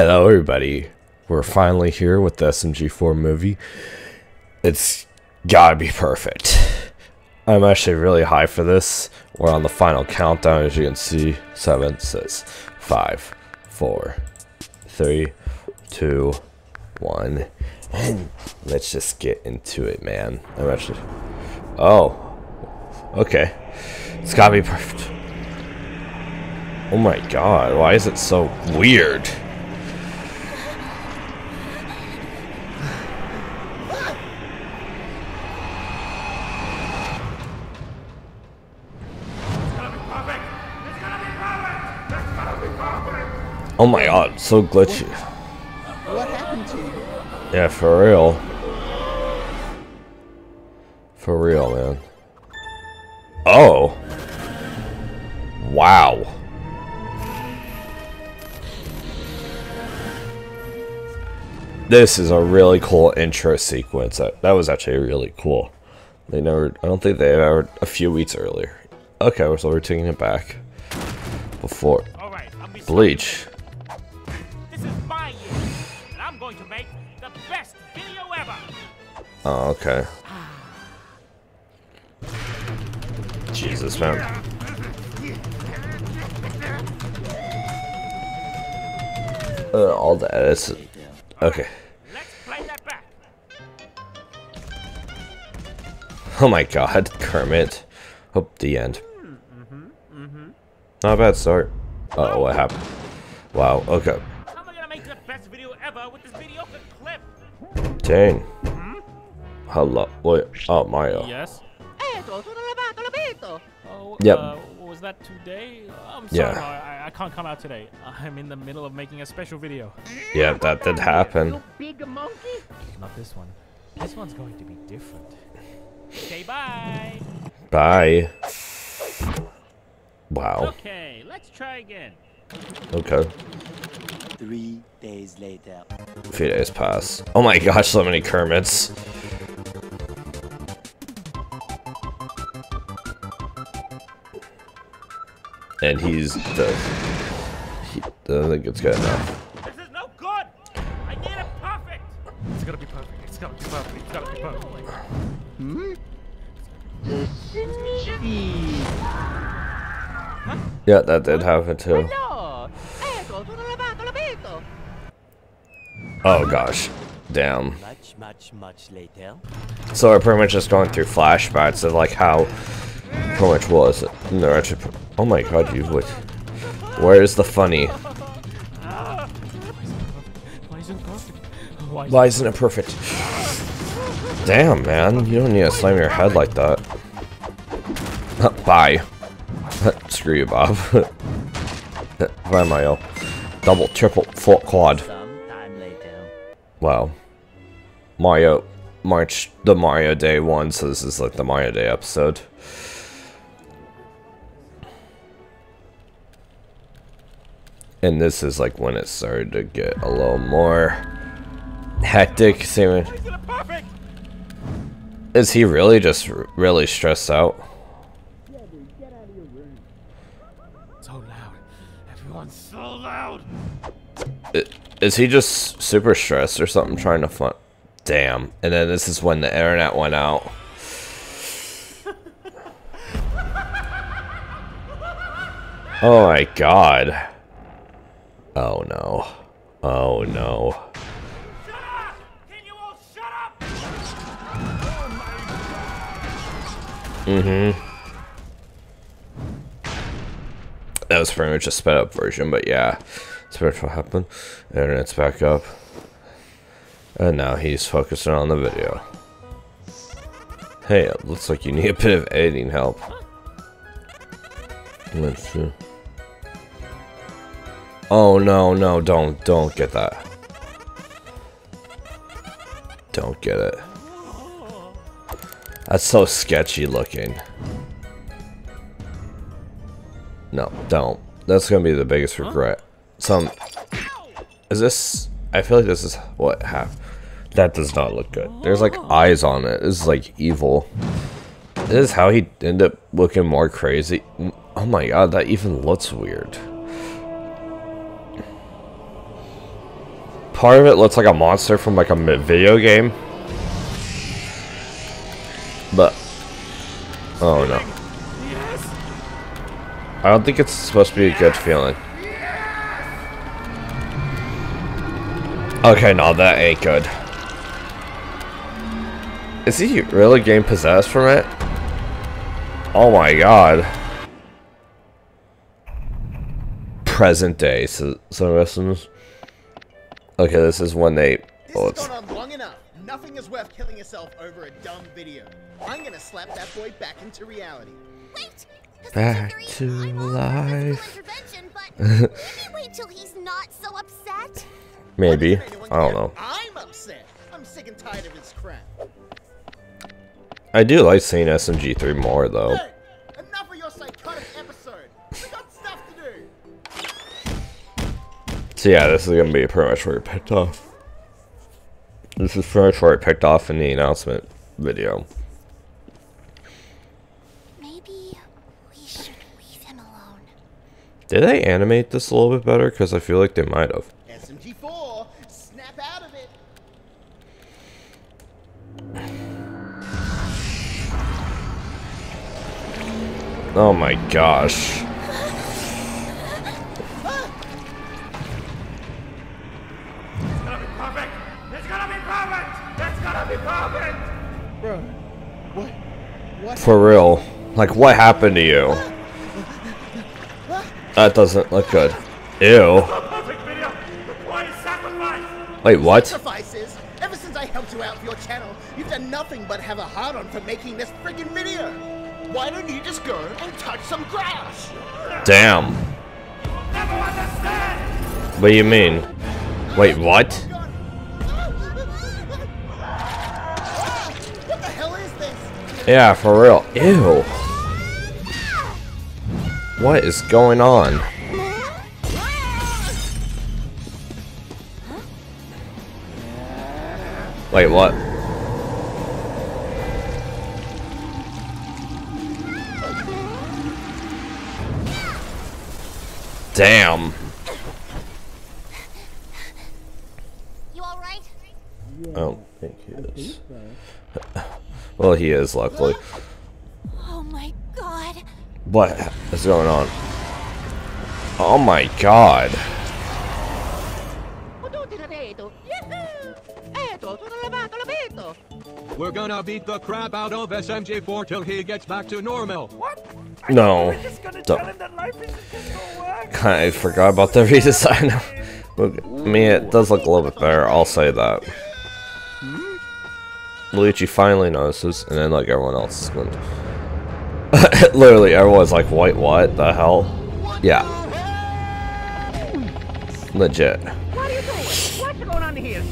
Hello, everybody. We're finally here with the SMG4 movie. It's gotta be perfect. I'm actually really high for this. We're on the final countdown, as you can see. Seven, six, five, four, three, two, one, and let's just get into it, man. I'm actually. Oh, okay. It's gotta be perfect. Oh my god, why is it so weird? Oh my god, so glitchy. What happened to you? Yeah, for real. For real, man. Oh. Wow. This is a really cool intro sequence. That, that was actually really cool. They never, I don't think they ever, a few weeks earlier. Okay, so we're taking it back. Before. All right, Bleach. I'm going to make the best video ever. Oh, okay. Jesus, man. Uh, all the edits. Okay. Let's play that back. Oh my god, Kermit. Oh, the end. Not a bad start. Uh oh, what happened? Wow, okay. Dang. Hello. Wait. Oh, Mario. Yes. Eto, sono lavato, l'abito. Oh, Yep. uh, was that today? I'm Yeah. sorry, I, I can't come out today. I'm in the middle of making a special video. Yeah, that did happen. Big monkey. Not this one. This one's going to be different. Okay, bye. Bye. Wow. Okay, let's try again. Okay. Three days later. A few days pass. Oh my gosh, so many Kermits. And he's the. He, I don't think it's good enough. This is no good. I need it perfect. It's gonna be perfect. It's gonna be perfect. It's gonna be perfect. Sneaky. Yeah, that did happen too. Oh gosh. Damn. Much, much, much later. So we're pretty much just going through flashbacks of like how pretty much was it. No, actually, oh my god, you would. Where's the funny? Why isn't it perfect? Why is isn't it perfect? Damn, man, you don't need to slam your head like that. Bye. Screw you, Bob. Bye, Mario. Double, triple, four, quad. Wow. Mario, March, the Mario Day one, so this is like the Mario Day episode. And this is like when it started to get a little more hectic. Seeming, Why isn't it perfect? is he really just really stressed out? So loud. Everyone's so loud. I- Is he just super stressed or something trying to fun? Damn. And then this is when the internet went out. Oh my god. Oh no. Oh no. Mm-hmm. That was pretty much a sped up version, but yeah. Much what happened. Internet's back up. And now he's focusing on the video. Hey, it looks like you need a bit of editing help. Let's see. Oh no, no, don't, don't get that. Don't get it. That's so sketchy looking. No, don't. That's gonna be the biggest regret. Some. Is this. I feel like this is what half. That does not look good. There's like eyes on it. This is like evil. This is how he ended up looking more crazy. Oh my god, that even looks weird. part of it looks like a monster from like a video game. But oh no. I don't think it's supposed to be a good feeling. Okay, no, that ain't good. Is he really getting possessed from it? Oh my god. Present day, so, so listens. Okay, this is when they. This Oh, has gone on long enough. Nothing is worth killing yourself over a dumb video. I'm gonna slap that boy back into reality. Wait! Back SMG3, to I'm all for life. physical intervention, but maybe wait till he's not so upset. Maybe. Why doesn't anyone I don't know. I'm upset. I'm sick and tired of his crap. I do like seeing SMG3 more though. Hey, enough of your psychotic episode. We got stuff to do. So yeah, this is gonna be pretty much where it picked off. This is pretty much where it picked off in the announcement video. Maybe we should leave him alone. Did they animate this a little bit better? Because I feel like they might have. SMG4, snap out of it. Oh my gosh. It's gonna be perfect. It's gonna be perfect. It's gonna be perfect. Bro, what? What? For real. Like, what happened to you? That doesn't look good. Ew. Wait, what? Sacrifices? Ever since I helped you out with your channel, you've done nothing but have a hard on for making this friggin' video. Why don't you just go and touch some grass? Damn. What do you mean? Wait, what? What the hell is this? Yeah, for real. Ew. What is going on? Wait, what? Damn. You alright? I don't oh, think he is. well, he is, luckily. Oh my god. What is going on? Oh my god. We're gonna beat the crap out of SMG4 till he gets back to normal. What? No. Just gonna tell Don't. him that life isn't gonna work. I forgot about the redesign. Look, I mean, it does look a little bit better. I'll say that. Luigi finally notices, and then like everyone else is going. Literally, everyone's like, "Wait, what the hell?" Yeah, legit. What are you doing? What's going on here?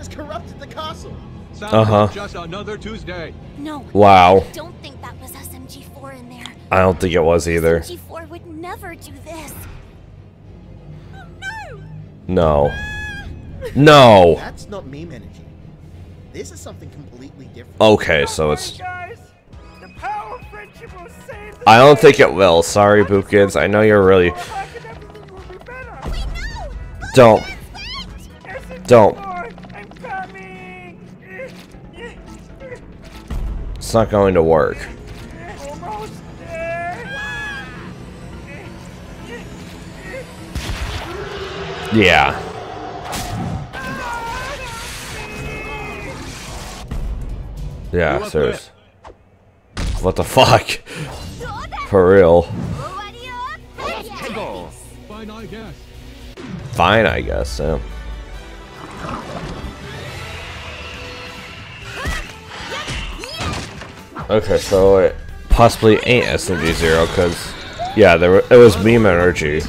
Has corrupted the castle. Sounds Uh-huh. like just another Tuesday. No. Wow, I Don't think that was SMG4 in there. I don't think it was either. SMG4 would never do this. No, no. That's not meme energy. This is something completely different. Okay, so it's. guys. The power of friendship will save the I don't think it will. Sorry, Boopkins. I know you're really. Come back It's not going to work. Yeah. Yeah, You serious. What the fuck? For real. Fine, I guess. Fine, I guess. Yeah. Okay, so it possibly ain't SMG Zero because, yeah, there wa- it was meme energy.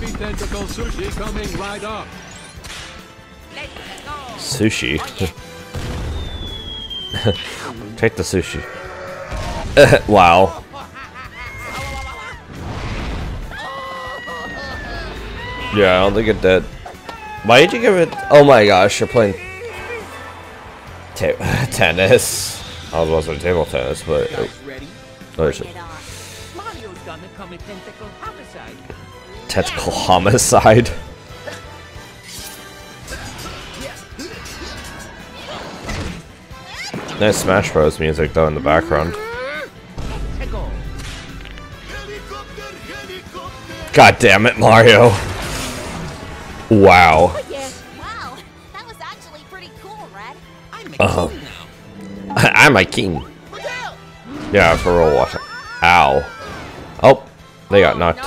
Sushi. Take the sushi. wow. Yeah, I don't think it did. Why did you give it? Oh my gosh, you're playing tennis. I was also table tennis, but it, other. Oh, tentacle homicide. Nice Smash Bros. music though in the background. God damn it, Mario. Wow. I'm a king. Yeah, for real. Watch it. Ow. Oh, they got knocked.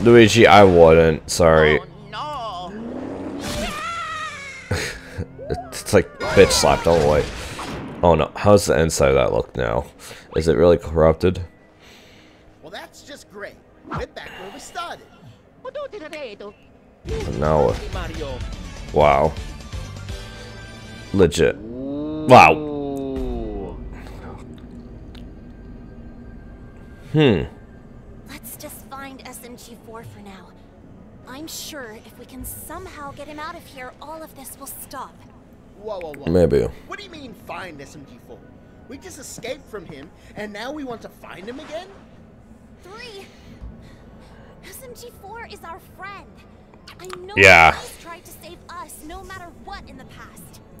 Luigi, I wouldn't. Sorry. Oh, It's like bitch slapped all the way. Oh no, how's the inside of that look now? Is it really corrupted? Well, that's just great. We're back where we started. No. Wow. Legit. Wow. Hmm. Let's just find SMG4 for now. I'm sure if we can somehow get him out of here, all of this will stop. Whoa, whoa, whoa. Maybe. What do you mean find SMG4? We just escaped from him, and now we want to find him again? Three. SMG4 is our friend. I know Yeah.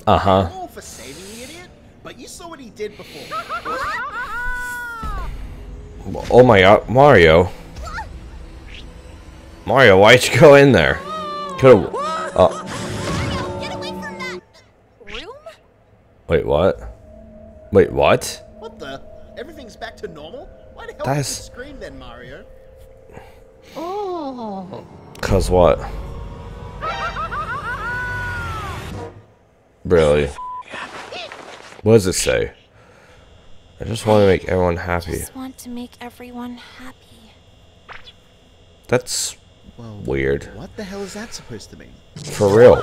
Uh huh. All for saving the idiot, but you saw what he did before. Oh my god, Mario. Mario, why'd you go in there? Could've. Oh, Mario, get away from that uh, wait, what? Wait, what? what the? Everything's back to normal? Why the hell That did you scream then, Mario? Oh. Cause what? Really? What does it say? I just want to make everyone happy. I Just want to make everyone happy. That's Well, weird. what the hell is that supposed to mean? For real.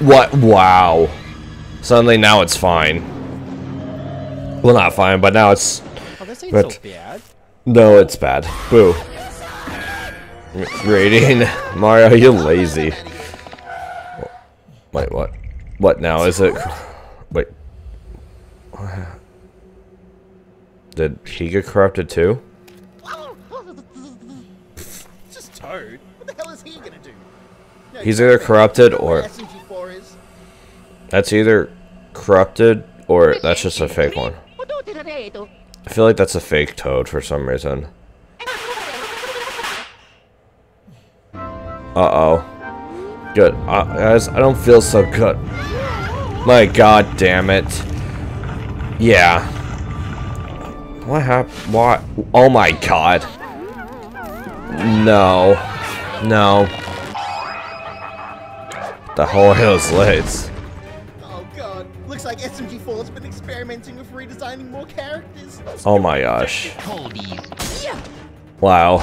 What? Wow. Suddenly now it's fine. Well, not fine, but now it's. Oh, this ain't But- so bad. No, it's bad. Boo. Rating. Mario, you're lazy. Wait, what? What now? Is it. Wait. Did he get corrupted too? Just Toad. What the hell is he gonna do? No, He's either corrupted or. That's either corrupted or that's just a fake one. I feel like that's a fake toad for some reason. Uh-oh. Good. Uh, guys, I don't feel so good. My god damn it. Yeah. What happened? What? Oh my god. No. No. The whole hill's lights. Oh god. Looks like SMG4's been experimenting with redesigning more characters. Oh my gosh. Wow.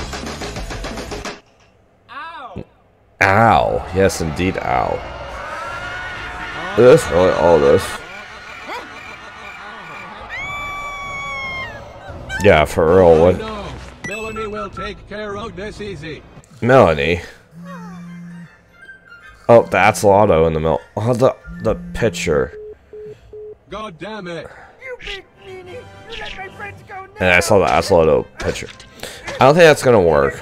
Ow. Yes, indeed, ow. This really all this? Yeah, for real. What? No, Melony will take care of this easy. Melony. Oh, that's Lotto in the middle. Oh, the the picture. God damn it. You big meanie. You let my friends go now. And I saw the Axolotl picture. I don't think that's gonna work.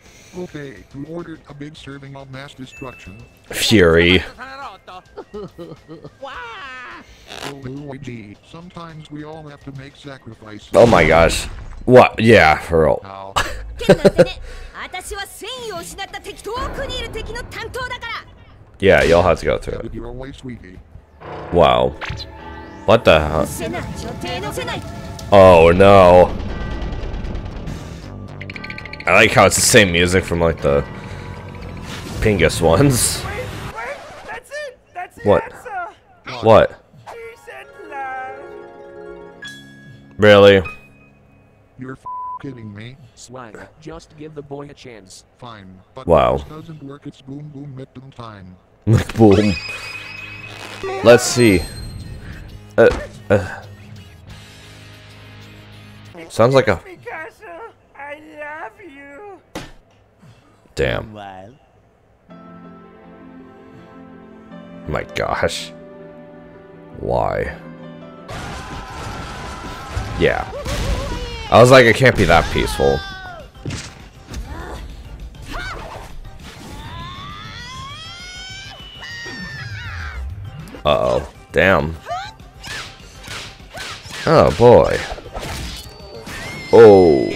Okay, who ordered a big serving of mass destruction? Fury. Luigi, sometimes we all have to make sacrifices. Oh my gosh. What? Yeah, for all. yeah, y'all have to go through it. Wow. What the hell? Oh no. I like how it's the same music from like the Pingus ones. Wait, that's it. That's What? answer. What? Peace and love. Really? You're f- kidding me. Swag. Just give the boy a chance. Fine, but Wow. if this doesn't work. It's boom boom mitten time. Boom. Let's see. Uh, uh, Sounds like a Picasso, I love you. Damn. My gosh. Why? Yeah. I was like, it can't be that peaceful. Uh-oh. Damn. Oh, boy. Oh.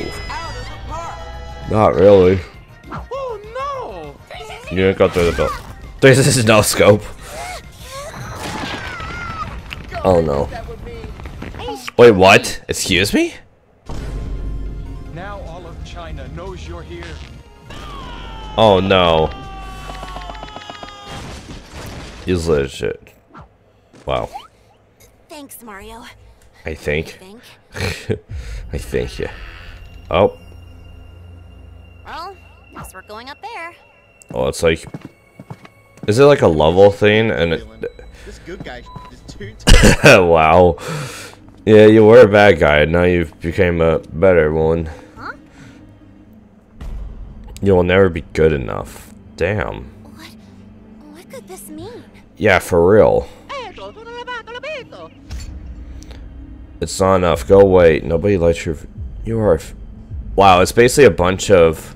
Not really. You didn't go through the door. This is no scope. Oh no. Wait, what? Excuse me? Now all of China knows you're here. Oh no. He's legit. Wow. Thanks, Mario. I think. Think. I think, yeah. Oh. Well, guess we're going up there. Oh, it's like. Is it like a level thing? And it. this good guy is too wow. Yeah, you were a bad guy. And now you've became a better one. Huh? You'll never be good enough. Damn. What? What could this mean? Yeah, for real. Tutto lavato, l'abito. It's not enough. Go away. Nobody likes your. You are. f- Wow, it's basically a bunch of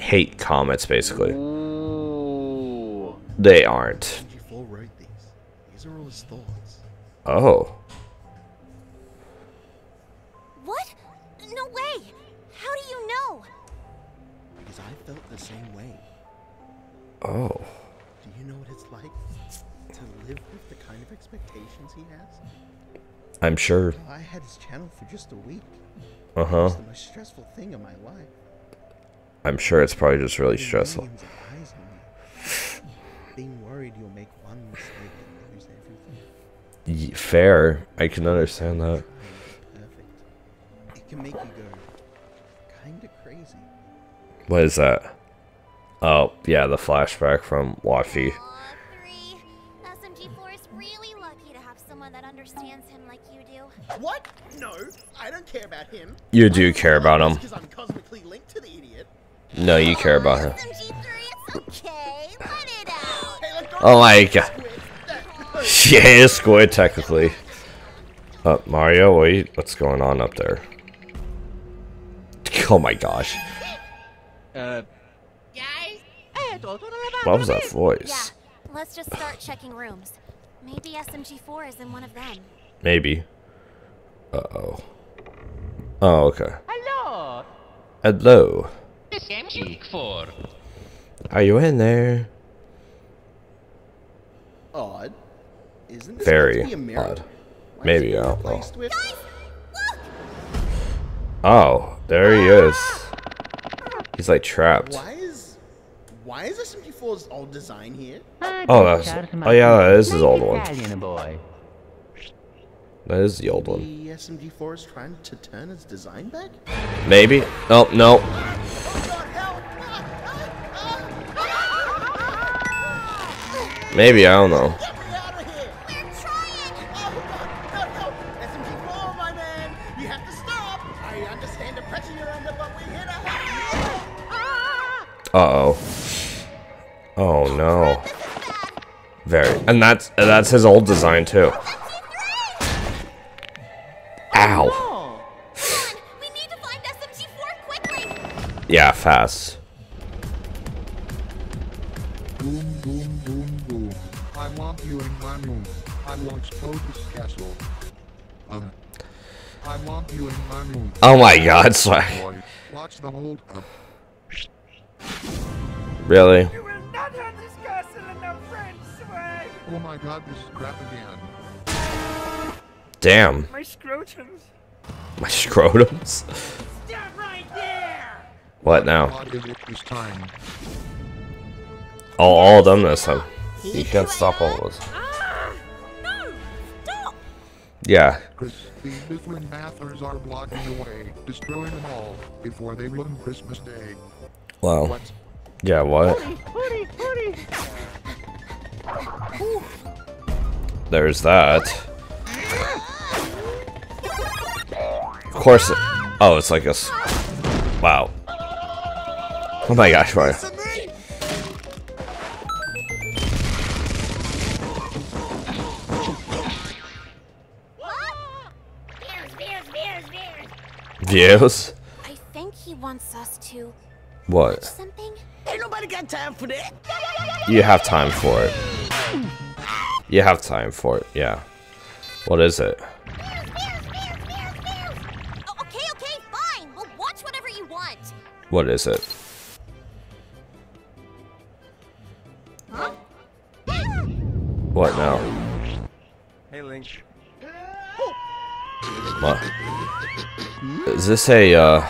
hate comments, basically. They aren't. G4 wrote these. These are all his thoughts. Oh. What? No way! How do you know? Because I felt the same way. Oh. Do you know what it's like to live with the kind of expectations he has? I'm sure. I had his channel for just a week. Uh huh. It's the most stressful thing in my life. I'm sure it's probably just really stressful. Being worried you'll make one mistake and lose everything. Y- fair. I can understand that. Perfect. It can make you go kinda crazy. What is that? Oh, yeah, the flashback from Wafi. Aw, three. SMG4 is really lucky to have someone that understands him like you do. What? No, I don't care about him. You do care about him. I'm to the idiot. No, you care about him. SMG3, it's okay. Oh my god. Yeah, it's squid, technically. Uh, Mario, wait, what's going on up there? Oh my gosh. Uh, Guys, tutto lavato, What was that voice? Yeah, let's just start checking rooms. Maybe SMG4 is in one of them. Maybe. Uh-oh. Oh, okay. Hello. Hello. SMG4. Are you in there? Odd. Isn't this Very meant to be a mirror? odd. Why Maybe, I don't know. with- Oh, there he is. He's like trapped. Why is why is SMG4's old design here? Oh, that's. Oh, yeah, that is his old one. That is the old one. The SMG4 is trying to turn its design back? Maybe. Oh, no. Here don't know. Uh-oh. Oh, no. Very. And that's that's his old design, too. Ow. We need to find SMG4 quickly! Yeah, fast. Boom, boom. I want you in my room. I will explode this castle. Um. I want you in my room. Oh my god, swag. Watch the hold up. Really? You will not have this castle and no friends, swag. Oh my god, this is crap again. Damn. My scrotums. My scrotums? Stop right there. What now? What is time? Oh, all of them this time. You can't stop all of us. Yeah. Chris, these Mithrin Bathers are blocking the way. Destroy them all before they ruin Christmas Day. Wow. what? Yeah, what? Hootie, hootie. There's that. Of course. It, Oh, it's like a. s- Wow. Oh my gosh, Mario. Views? I think he wants us to What? something. Ain't nobody got time for that. You have time for it. You have time for it, yeah. What is it? Beers, beers, beers, beers, beers. Oh, okay, okay, fine. We'll watch whatever you want. What is it? Huh? What now? Hey, Link. What? Is this a, uh...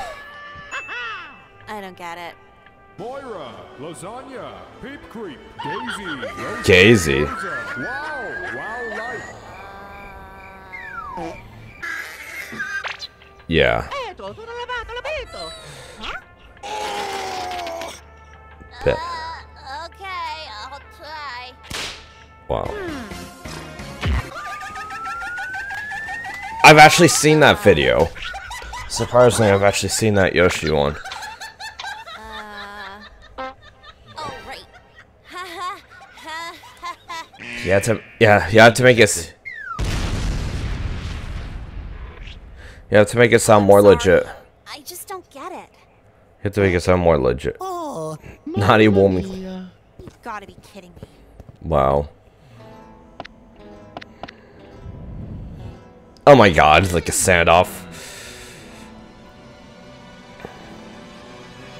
I don't get it. Moira, lasagna, peep creep, Daisy, Rosa, Gazy? Rosa, wow, wow life. Yeah. Tutto lavato, lavato. Bet. Uh, okay, I'll try. Wow. I've actually seen that video. Surprisingly, I've actually seen that Yoshi one. Uh. Oh, right. Ha ha ha ha ha. You had to, yeah, you had to make it. s- You have to make it sound more legit. I just don't get it. You have to make it sound more legit. Oh, Not a woman. You've gotta be kidding me. Wow. Oh my god, like a standoff.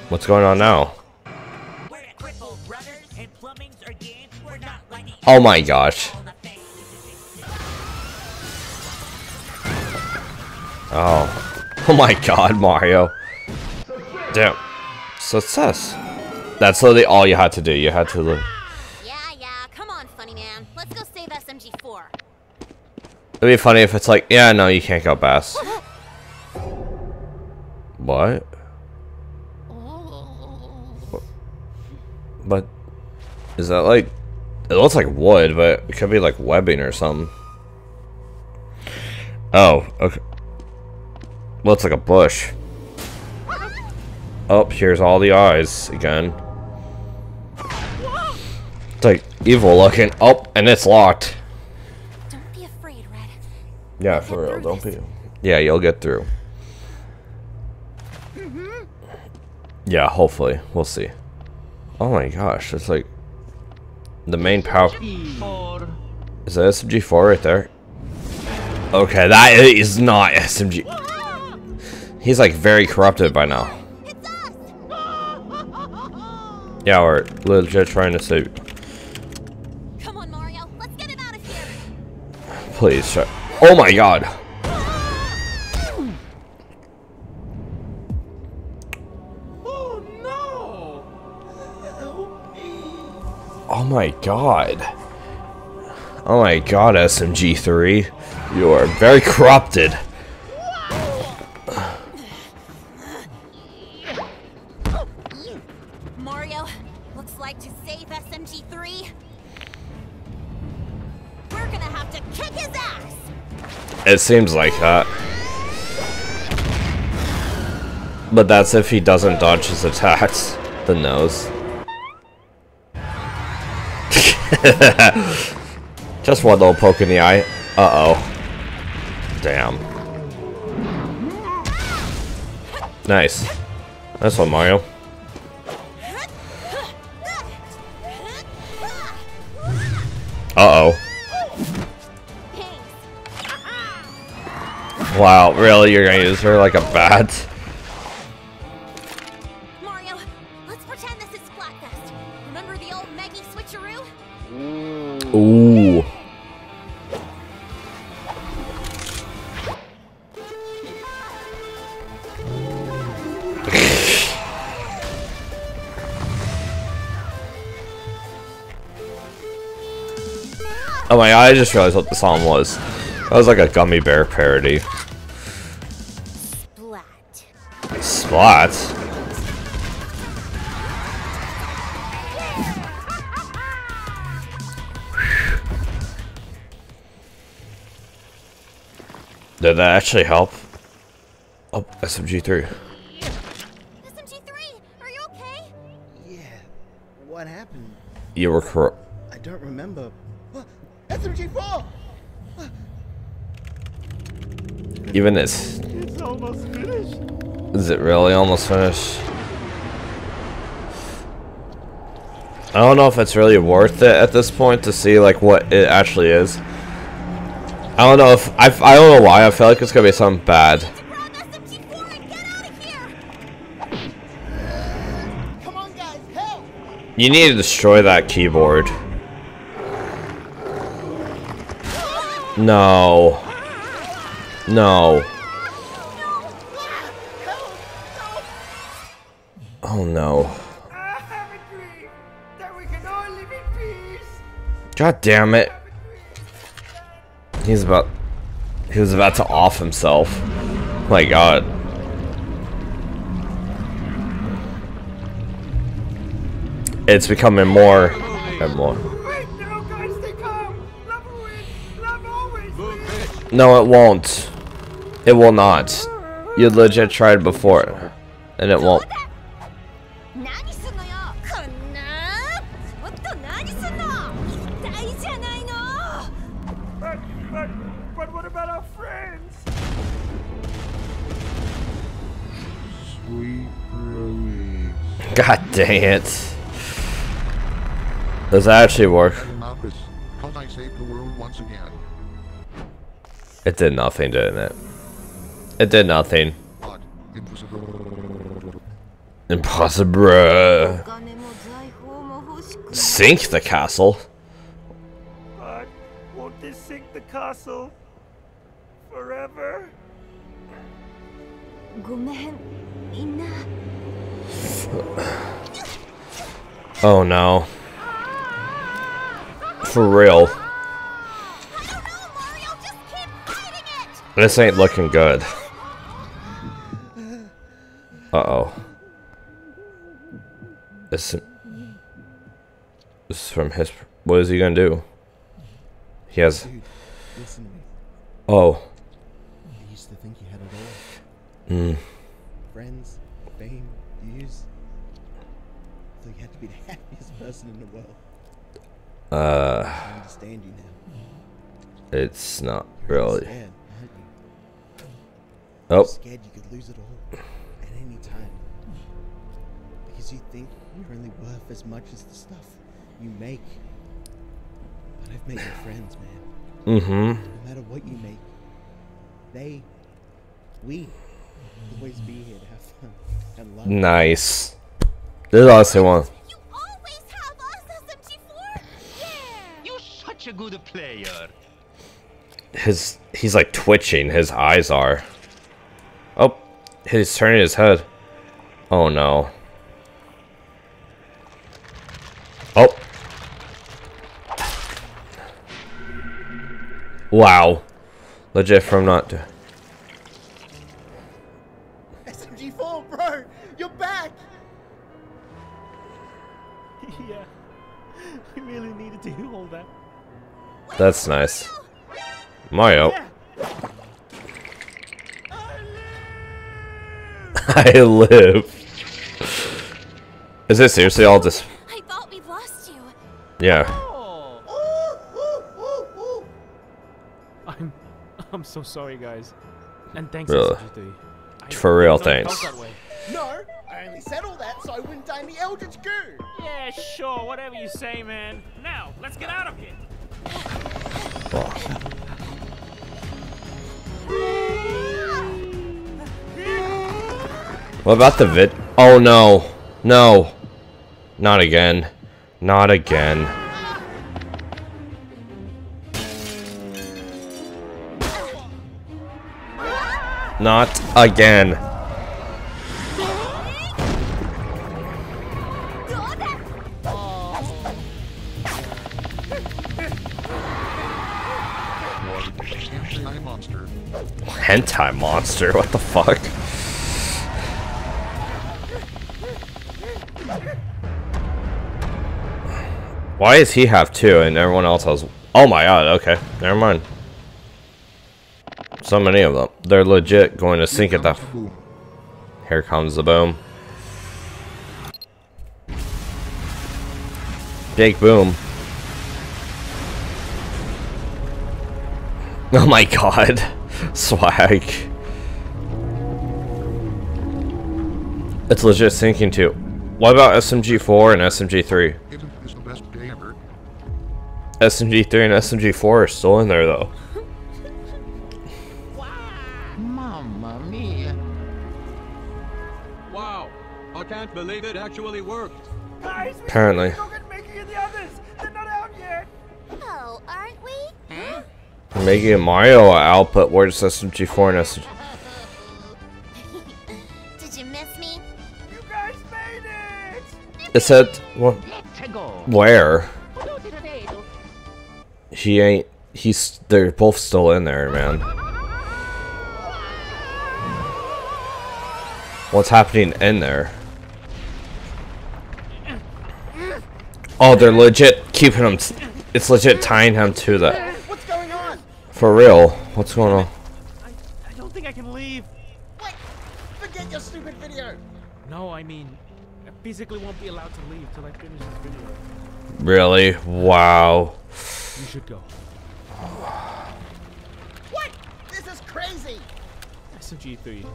What's going on now? Oh my gosh. Oh. Oh my god, Mario. Damn. Success. That's literally all you had to do. You had to live. Yeah, yeah, come on, funny man. Let's go save SMG4. It'd be funny if it's like, yeah, no, you can't go past. What? But is that like? It looks like wood, but it could be like webbing or something. Oh, okay. Looks like a bush. Oh, here's all the eyes again. It's like evil looking. Oh, and it's locked. Don't be afraid, Red. Yeah, for real. Don't be. Yeah, you'll get through. Mm-hmm. Yeah, hopefully. We'll see. Oh my gosh, it's like the main power. Is that SMG4 right there? Okay, that is not SMG. He's like very corrupted by now. Yeah, we're legit trying to save. Come on, Mario. Let's get him out of here. Please, shut. Oh my god. Oh my god. Oh my god, SMG3. You are very corrupted. Mario, looks like to save SMG3, we're gonna have to kick his ass! It seems like that. But that's if he doesn't dodge his attacks. The nose. Just one little poke in the eye. Uh-oh. Damn. Nice. That's one, Mario. Uh-oh. Wow, really? You're gonna use her like a bat? Ooh. Oh my god, I just realized what the song was. That was like a gummy bear parody. Splat. Splat? Did that actually help? Oh, SMG3. SMG3, are you okay? Yeah. What happened? You were correct. I don't remember. What? SMG4! Even this. It's almost finished. Is it really almost finished? I don't know if it's really worth it at this point to see like what it actually is. I don't know if I. I don't know why I feel like it's gonna be something bad. To grab SMG4 and get out of here! Come on, guys! You need to destroy that keyboard. No. No. Oh no. I have a dream that we can all live in peace. God damn it. He's about he was about to off himself. My god. Uh, it's becoming more and more. No, it won't. It will not. You legit tried before. And it won't. God dang it. Does that actually work? Marcus, can I save the world once again? It did nothing, didn't it? It did nothing. But impossible. Impossible. お金も財宝も欲しく Sink the castle. But won't this sink the castle forever? ごめんみんな Oh no. For real. I don't know Mario just keep fighting it This ain't looking good. Uh oh. This, this is from his. What is he gonna do? He has. Dude, listen to me. Oh. I used to think you had it all. Mm. Friends, fame, views. So you had to be the happiest person in the world. Uh. I understand you now. It's not You're really. You? Oh. Scared you could lose it all at any time. Because you think you're only worth as much as the stuff you make. But I've made your friends, man. Mm hmm. No matter what you make, they, we, always be here to have fun and love. Nice. This is honestly one. You always have us SMG4 Yeah You're such a good player. His. He's like twitching. His eyes are. Oh. He's turning his head. Oh no. Oh. Wow. Legit from not. That's nice. Mario. I live. Is it seriously all this? I thought we'd lost you Yeah. I'm, I'm so sorry, guys. And thanks, Really? SMG3. For real, didn't know it thanks. felt that way. No, I only said all that so I wouldn't die in the Eldritch Goo! Yeah, sure, whatever you say, man. Now, let's get out of here. What about the vid? Oh no. No. Not again. Not again. Not again. Hentai monster. What the fuck? Why does he have two and everyone else has? Oh my god. Okay, never mind. So many of them. They're legit going to sink at the. Here comes the boom. Big boom. Oh my god. Swag. It's legit sinking too. What about SMG4 and SMG3? Isn't this the best day ever? SMG3 and SMG4 are still in there though. Mamma mia. Wow, I can't believe it actually worked. Guys, Apparently. Go get Meggy and the others. They're not out yet. Oh, aren't we? Making a Mario output, where's SMG4 and SMG? Did you miss me? You guys made it. It said, what? Where? He ain't. He's. They're both still in there, man. What's happening in there? Oh, they're legit keeping him. It's legit tying him to the. What's going on? For real. What's going on? I, I don't think I can leave. Wait, forget your stupid video. No, I mean, I basically won't be allowed to leave till I finish this video. Really? Wow. You should go. What? This is crazy. SMG3,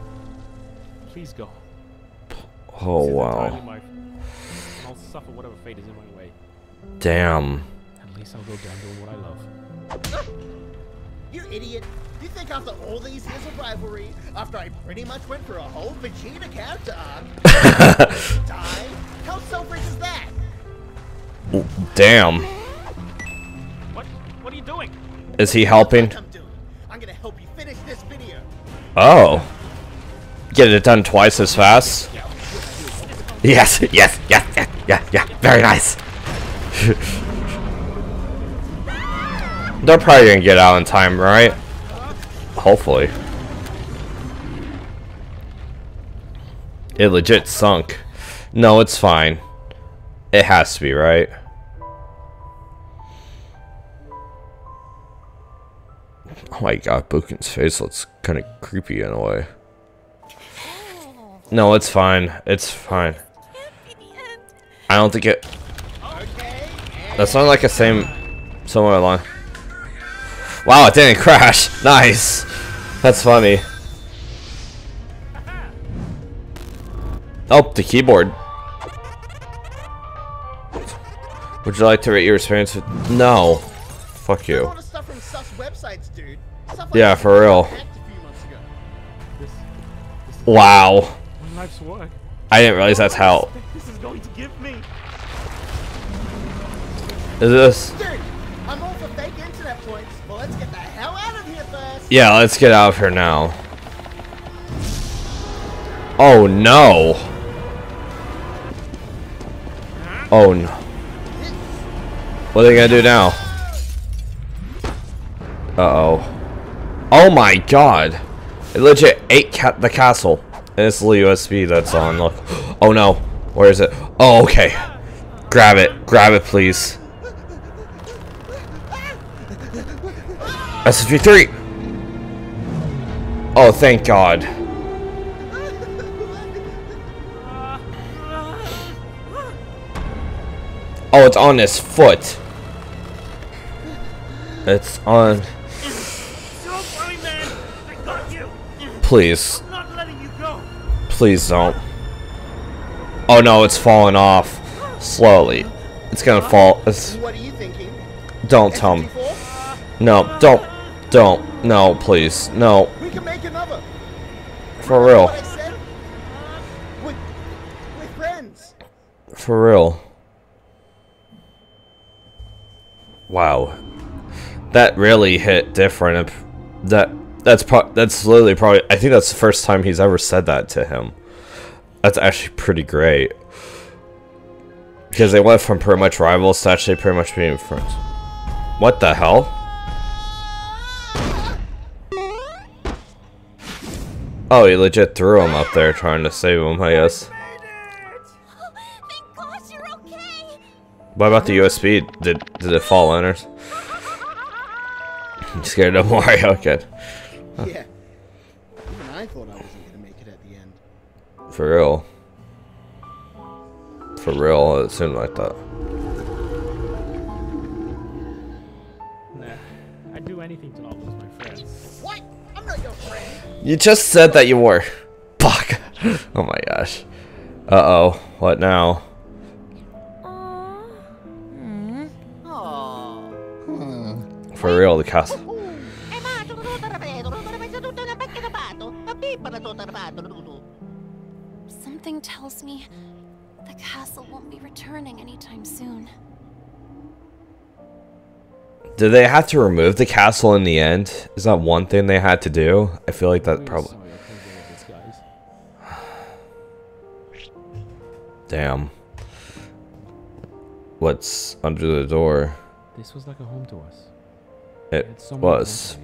please go. Oh, wow. entirely my I'll suffer whatever fate is in my way. Damn. At least I'll go down doing what I love. Ah! You idiot. You think after all these years of rivalry, after I pretty much went for a whole Vegeta character arc, die? How selfish is that? Damn. What? What are you doing? Is he helping? I'm doing. I'm gonna help you finish this video. Oh. Get it done twice as fast? Yes, yes, yes, yeah, yeah, yeah. Very nice. They're probably gonna get out in time, right? Hopefully. It legit sunk. No, it's fine. It has to be, right? Oh my god, Boopkins' face looks kind of creepy in a way. No, it's fine. It's fine. I don't think it. That's not like a same Somewhere line. Wow, it didn't crash. Nice. That's funny. Oh, the keyboard. Would you like to rate your experience with? No. Fuck you. lot of stuff from sus websites, like Yeah, for real. hacked a few months ago. This, Wow. my life's work. I didn't realize that's how. This is going to give me. Is this? Dude, Yeah, let's get out of here now. Oh no. Oh no. What are they gonna do now? Uh-oh. Oh my god. It legit ate ca the castle. And it's the USB that's on. Look. Oh no. Where is it? Oh, okay. Grab it. Grab it, please. SMG3! Oh, thank God. Oh, it's on his foot. It's on. Don't worry, man. I got you. Please. I'm not letting you go. Please don't. Oh no, it's falling off. Slowly. It's gonna fall. It's, What are you thinking? don't tell me. No, don't. Don't. No, please. No. We can make another. For real. What I said? We're, we're friends. For real. Wow. That really hit different. That that's pro that's literally probably I think that's the first time he's ever said that to him. That's actually pretty great. Because they went from pretty much rivals to actually pretty much being friends. What the hell? Oh, he legit threw him up there trying to save him, I guess. Thank gosh you're okay. What about the USB? Did did it fall in or? s- I'm scared of Mario. Good. Yeah. Even I thought I wasn't gonna make it at the end. For real. For real, it seemed like that. Nah, I'd do anything to not You just said that you were. Fuck. Oh my gosh. Uh oh. What now? For real, the castle. Did they have to remove the castle in the end? Is that one thing they had to do? I feel like that probably. Sorry, I can't deal with this, guys. Damn. What's under the door? This was like a home to us. It so was.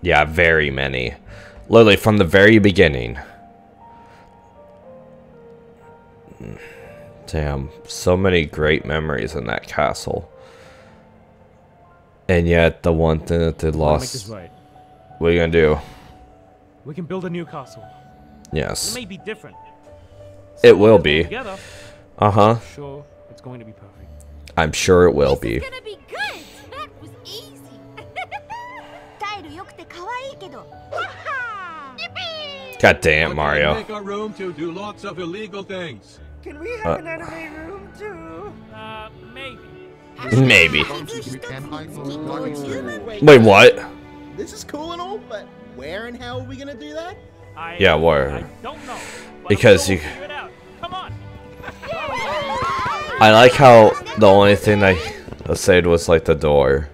Yeah, very many. Literally from the very beginning. Damn, so many great memories in that castle. And yet, the one thing that they lost. Right. What are you gonna do? We can build a new castle. Yes. It may be different. So it will be. Uh huh. I'm sure, it's going to be perfect. I'm sure it will be. God damn, Mario. Make our room to do lots of illegal things. Can we have uh, an anime room too? Uh, maybe. Maybe. We can hide those diamonds. Wait, Wait, what? This is cool and all, but where and how are we gonna do that? I, Yeah, where? I don't know. Because you- sure we'll figure it out. Come on. I like how the only thing I said was like the door.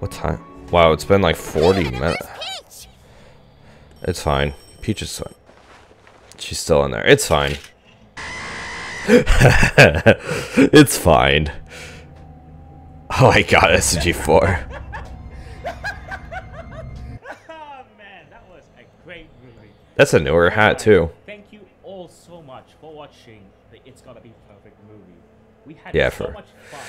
What time? Wow, it's been like 40 minutes. It's fine. Peach is fine. She's still in there. It's fine. it's fine. Oh my god, SG4. Oh man, that was a great movie. That's a newer hat too. Thank you all so much for watching the It's Gotta Be Perfect movie. We had Yeah, so for- much fun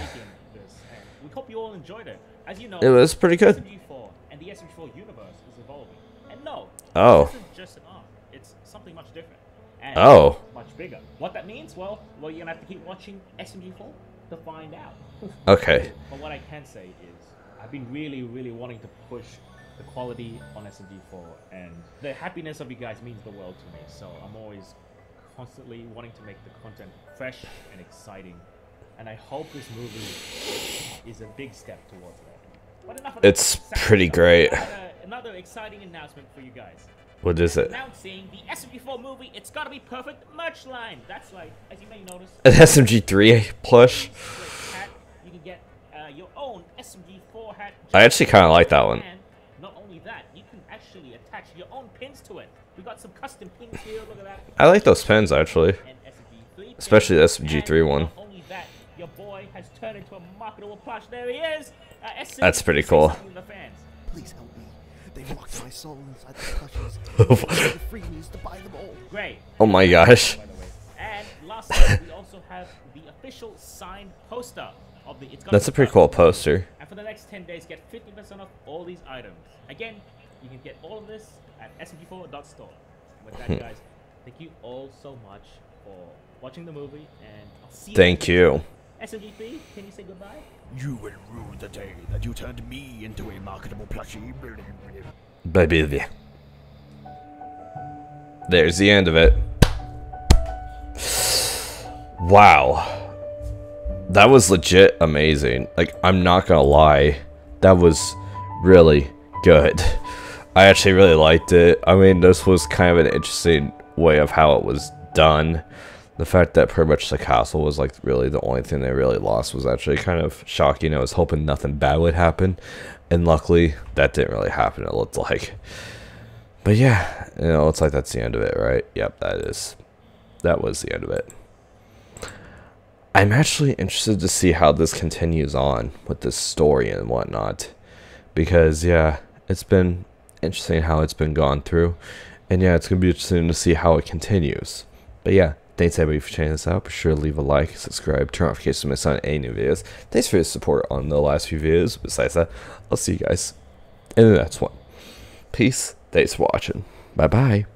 making this, and we hope you all enjoyed it. As you know, It was pretty good. SMG4 and the SMG4 universe is evolving. And no, Oh. this isn't just an arc. It's something much different. And Oh. much bigger. What that means? Well, well, you're gonna have to keep watching SMG4 to find out. Okay. But what I can say is, I've been really, really wanting to push the quality on SMG4, and the happiness of you guys means the world to me. So I'm always constantly wanting to make the content fresh and exciting, and I hope this movie is a big step towards that. But enough of It's pretty great. Uh, another exciting announcement for you guys. What is it? Announcing the SMG4 movie It's Gotta Be Perfect merch line. That's right, as you may notice. An SMG3 plush? hat. You can get uh, your own SMG4 hat. I actually kinda like that one. And not only that, you can actually attach your own pins to it. We got some custom pins here. Look at that. I like those pins actually. And SMG3 pin. Especially the SMG3 one. That, your boy has turned into a marketable plush. There he is. Uh, That's pretty cool. Me. They've locked my soul inside the plushies. the free news to buy them all. Great. Oh my gosh. By the way. And lastly, we also have the official signed poster of the It's Gotta That's a pretty cool poster. And for the next 10 days, get 50% off all these items. Again, you can get all of this at smg4.store. With that, guys, thank you all so much for watching the movie, and I'll see you. Thank you. SMG3, can you say goodbye? You will rue the day that you turned me into a marketable plushie. Baby. There's the end of it. Wow. That was legit amazing. Like, I'm not gonna lie. That was really good. I actually really liked it. I mean, this was kind of an interesting way of how it was done. The fact that pretty much the castle was like really the only thing they really lost was actually kind of shocking. I was hoping nothing bad would happen, and luckily that didn't really happen. It looked like, but yeah, you know, it's like that's the end of it, right? Yep, that is, that was the end of it. I'm actually interested to see how this continues on with this story and whatnot, because yeah, it's been interesting how it's been gone through, and yeah, it's gonna be interesting to see how it continues. But yeah, thanks everybody for checking this out. Be sure to leave a like, subscribe, turn on notifications to miss on any new videos. Thanks for your support on the last few videos. Besides that, I'll see you guys in the next one. Peace. Thanks for watching. Bye bye.